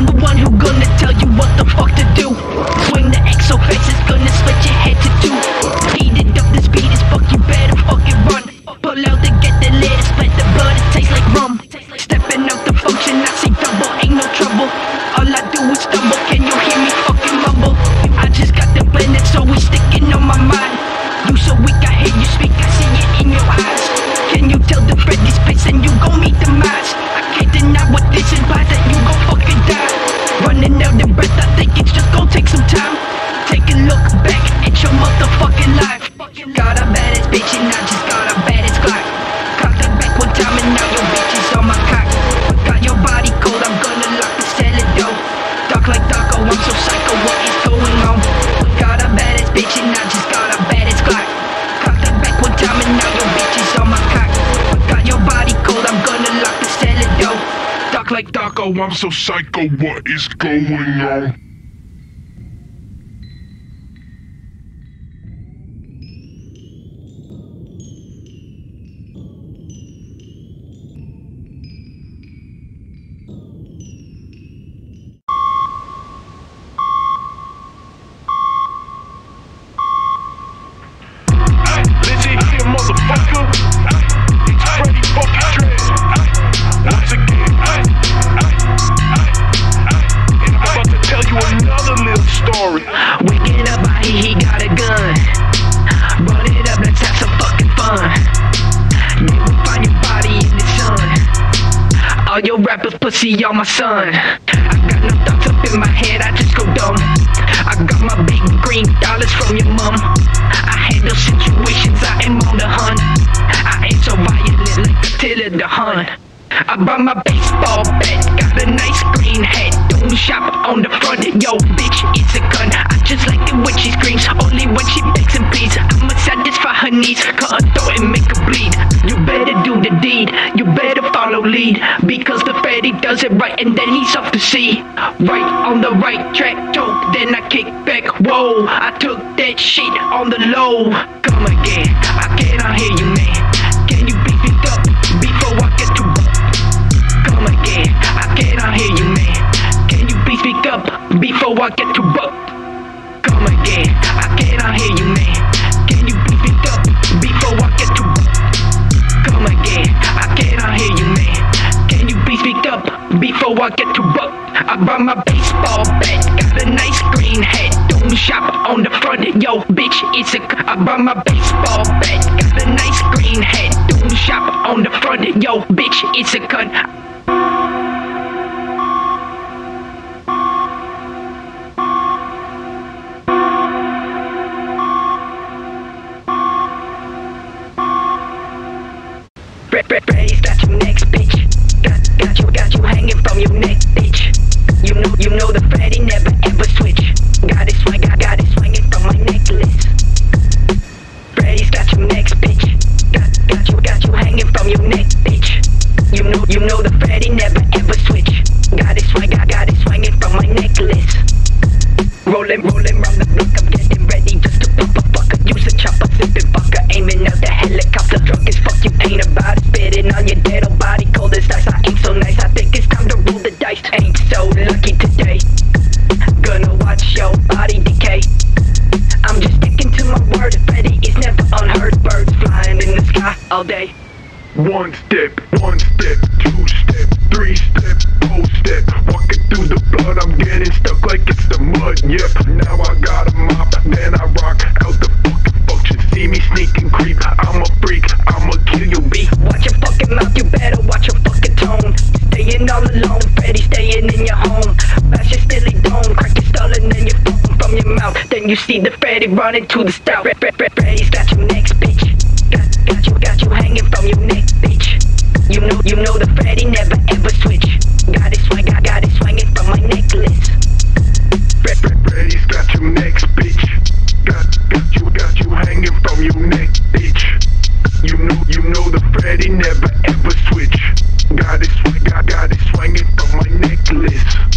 I'm the one who gonna tell you I'm so psycho, what is going on? Rappers pussy on my son. I got no thoughts up in my head, I just go dumb. I got my big green dollars from your mom. I handle situations, I am on the hunt. I ain't so violent like Attila the Hun. I brought my baseball bat, got a nice green hat. Don't shop on the front, yo, bitch, it's a gun. I just like it when she screams, only when she begs and pleads. I'ma satisfy her needs, cut her throat and make her bleed. You better do the deed, you better follow lead. Because does it right and then he's off to sea. Right on the right track, joke, then I kick back. Whoa, I took that shit on the low. Come again, I cannot hear you, man. Can you beat me up before I get to Come again, I cannot hear you, man. Can you please speak up before I get to buck? Come again, I cannot hear you, man. Brought my baseball bat, got a nice green hat. Don't shop on the front, yo, bitch, it's a. I brought my baseball bat, got a nice green hat. Don't shop on the front, yo, bitch, it's a gun. Fred, Fred, Freddie's got you next, bitch. Got, got you, got you hanging from your neck. You know, the Freddie never all alone, Freddie staying in your home. Bash your stilly dome, crack your skull and then you fucking from your mouth. Then you see the Freddie running to the stout. Fred, Fred, Fred, Freddie's got you next, bitch. Got, got you, got you hanging from your neck, bitch. You know, you know the Freddie never ever switch. Got it swing, got, got it swinging from my necklace. Fred, Fred, Freddie's got you next, bitch. Got, got you, got you hanging from your neck, bitch. You know, you know the Freddie never my necklace.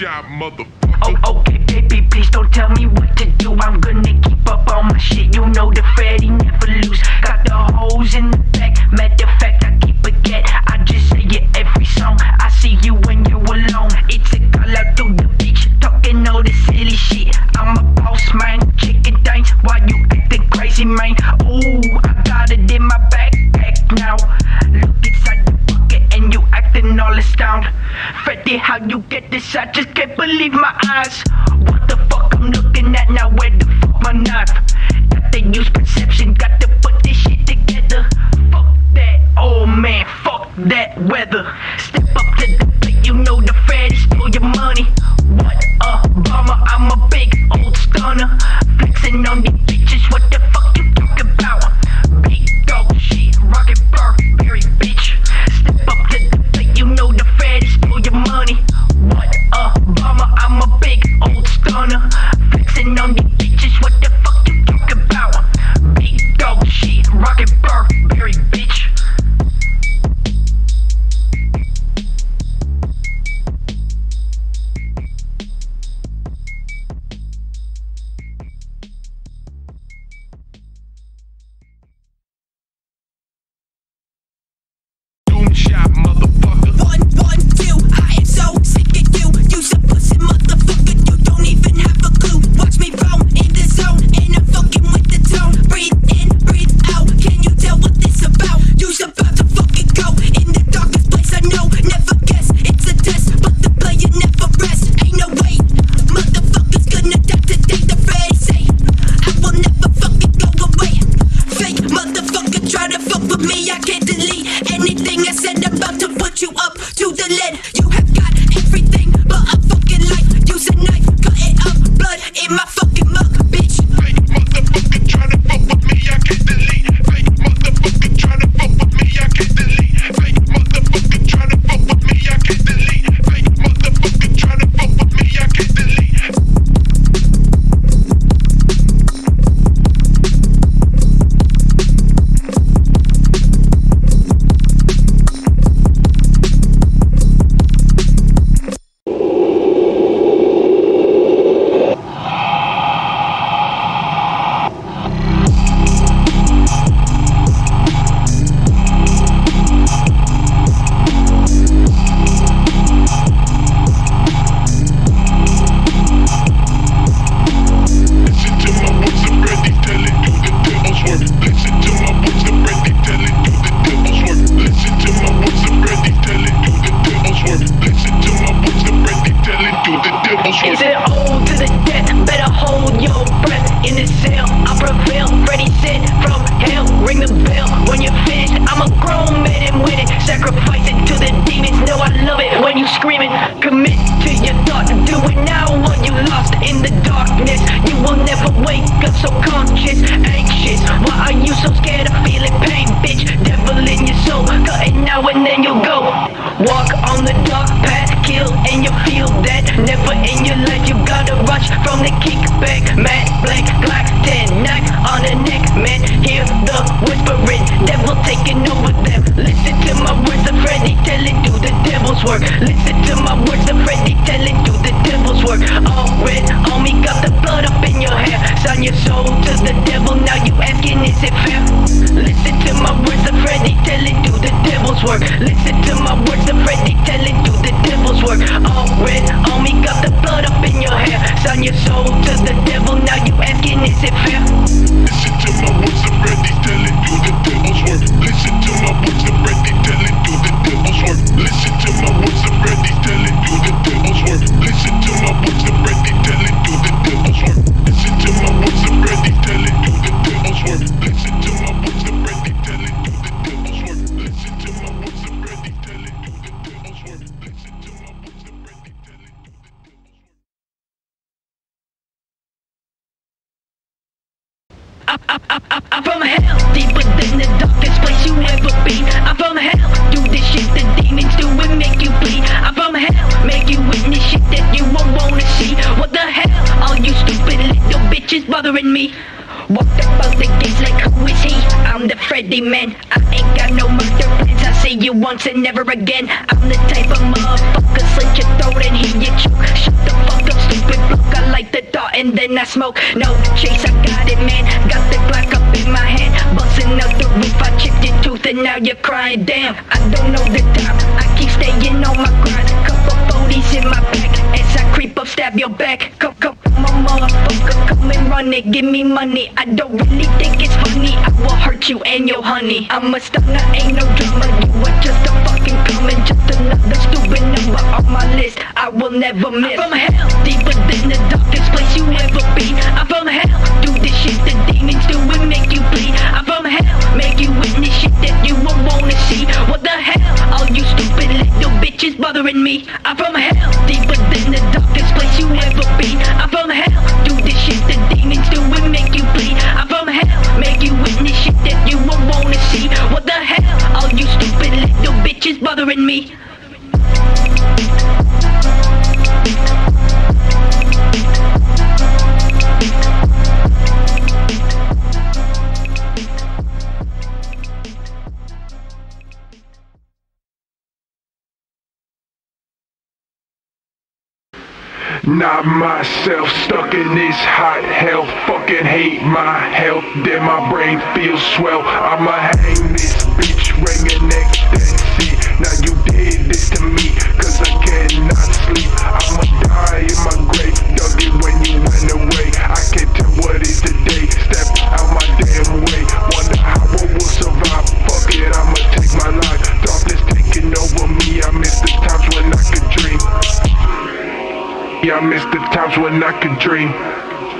shot, motherfucker. Oh, okay, baby, please don't tell me what to do. I'm gonna keep up on my shit. You know the Freddie never lose. Got the holes in the back. Matter of fact, I keep a get. I just say it every song. I see you when you're alone. It's a call out to the beach, talking all this silly shit. I'm a boss, man. Chicken things. Why you acting crazy, man? Ooh, I got it in my backpack now. Look inside the bucket and you acting all astound it. How you get this? I just can't believe my eyes. What the fuck I'm looking at now? Where the fuck my knife? Wake up so conscious, anxious. Why are you so scared of feeling pain, bitch? Devil in your soul, cutting now and then you'll go. Walk on the dark path, kill and you feel that. Never in your life you gotta rush from the kickback. Matt Black, Black 10, knife on the neck, man. Hear the whispering, devil taking over them. Listen to my words of Freddie, tell it do the devil's work. Listen to my words of Freddie, tell it it fair? Listen to my words of Freddie, tell it do the devil's work. Listen to my words of Freddie, tell it do the devil's work. All red, homie, got the blood up in your hair. Sign your soul to the devil, now you asking is it fair? See. What the hell, all you stupid little bitches bothering me? Walked about the gates like who is he? I'm the Freddie man. I ain't got no murder plans. I say you once and never again. I'm the type of motherfucker slit your throat and hear you choke. Shut the fuck up, stupid bloke. I like the thought and then I smoke. No chase, I got it, man. Got the Glock up in my hand, busting out the roof. I chipped your tooth and now you're crying. Damn, I don't know the time. I keep staying on my grind. Couple 40s in my back as I stab your back. Come, come, my motherfucker, come and run it. Give me money. I don't really think it's funny. I will hurt you and your honey. I'm a stunner, ain't no drama. You are just a fucking coming, just another stupid number on my list. I will never miss. I'm from hell, Not myself, stuck in this hot hell. Fucking hate my health, then my brain feels swell. I'ma hang this bitch, ring your neck, cause I cannot sleep. I'ma die in my grave, dug it when you went away. I can't tell what is the day, step out my damn way. Wonder how I will survive, fuck it, I'ma take my life. Darkness taking over me, I miss the times when I could dream. Yeah, I miss the times when I could dream.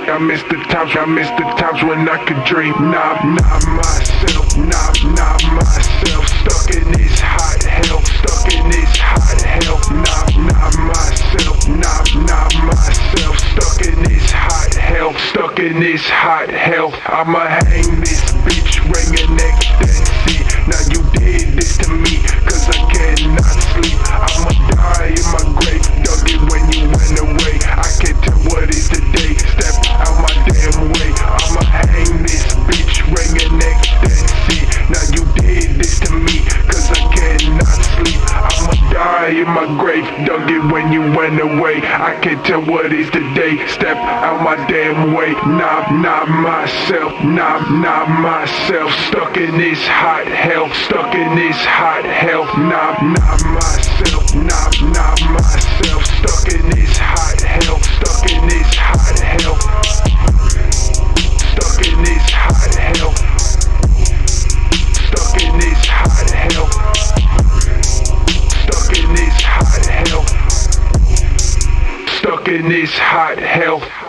I miss the times, I miss the times when I could dream. Not, not myself, not, not myself. Stuck in this hot hell, in this hot hell. Not, not myself, not, not myself. Stuck in this hot hell, stuck in this hot hell. I'ma hang this bitch, ring your neck, that's. Now you did this to me, cause I cannot sleep. I'ma die in my grave, In my grave, dug it when you went away. I can't tell what is the day, step out my damn way. Not, not myself, not, not myself. Stuck in this hot hell, stuck in this hot hell. Not, not myself, not, not myself. Stuck in this hot hell, stuck in this hot hell. Stuck in this hot hell.